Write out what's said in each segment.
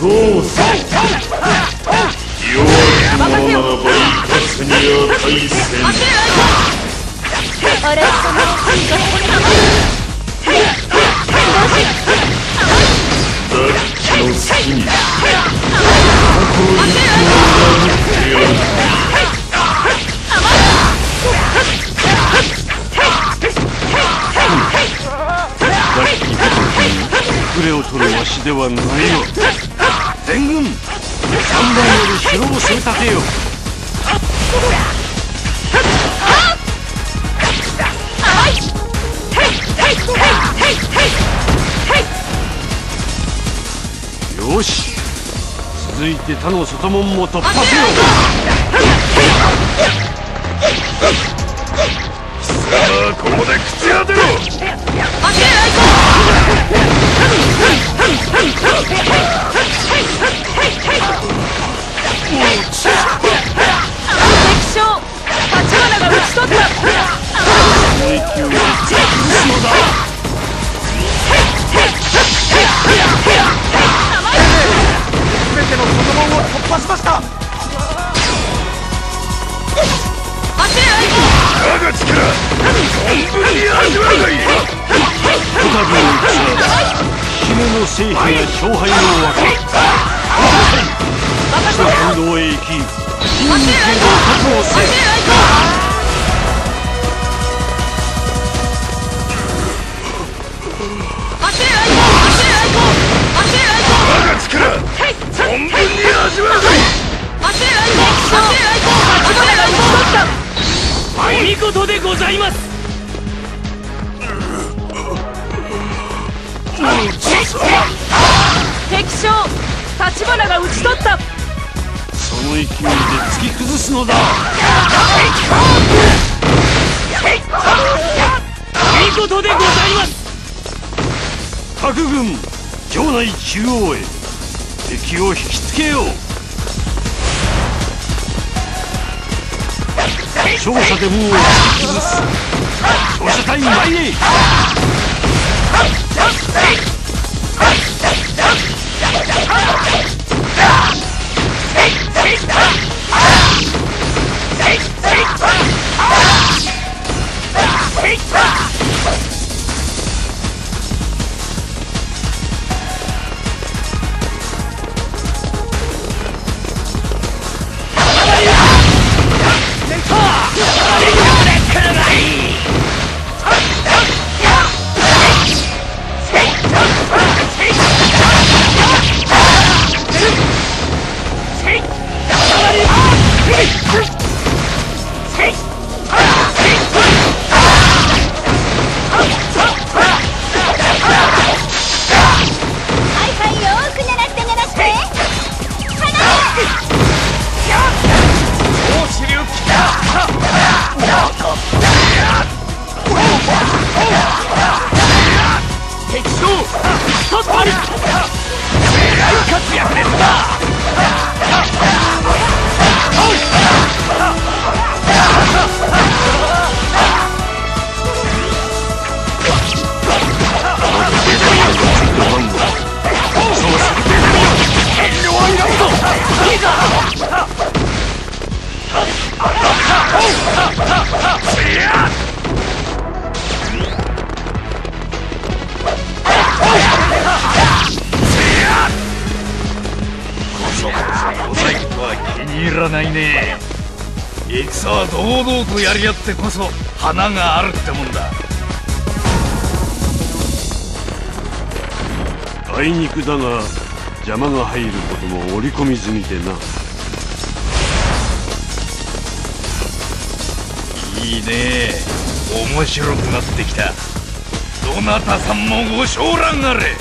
弱き者ならば一発に値せん俺様ご変ザッキの好きに心にを殴ってやる遅れを取るわしではないよを攻め立てよよし。続いて他の外門も突破せよ。さあここで門を突破しました。我が力存分に味わいいこたびの戦姫の成否が勝敗の分か北街道へ行き新人権を確保せ我でございます。敵将立花が討ち取った。その勢いで突き崩すのだ。見事でございます各軍城内中央へ敵を引きつけよう勝者でもを突き崩す勝者隊前へ気に入らないね。戦は堂々とやり合ってこそ花があるってもんだ。あいにくだが邪魔が入ることも織り込み済みでな。いいね。面白くなってきた。どなたさんもご承覧あれ。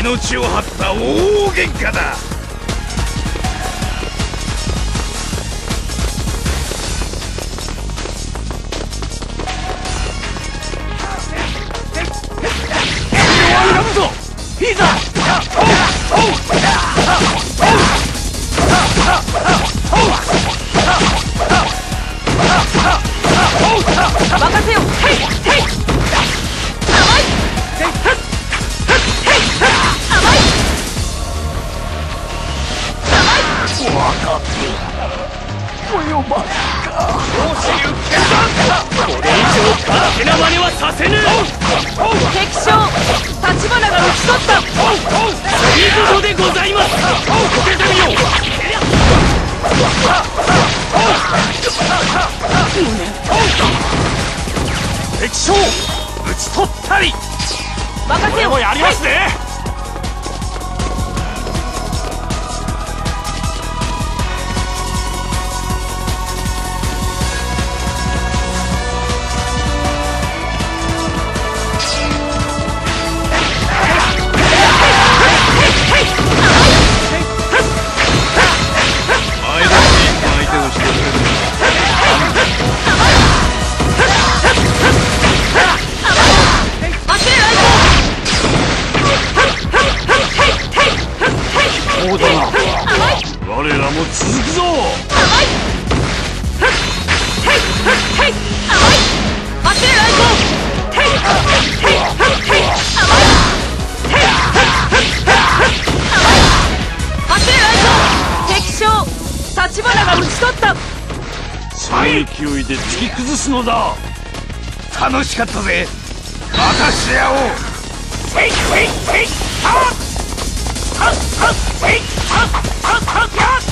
命を張った大喧嘩だやりますね、はい立花が討ち取った勢いで突き崩すのだ楽しかったぜまたしてやおうせいせいせいはっはっはっせいはっはっはっやっ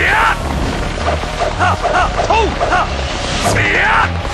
やはっ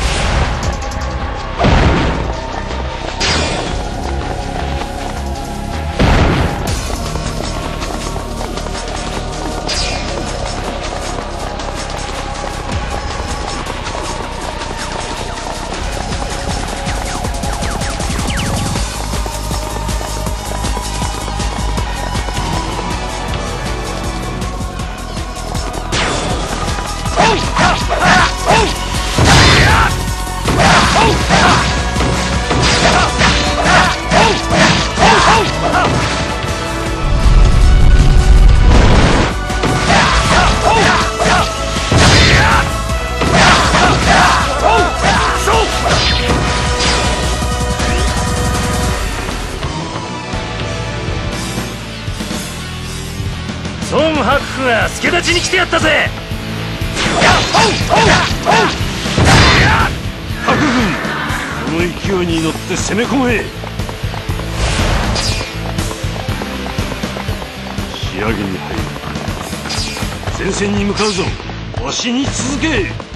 は助太刀に来てやったぜ。この勢いに乗って攻め込め仕上げに入る前線に向かうぞわしに続け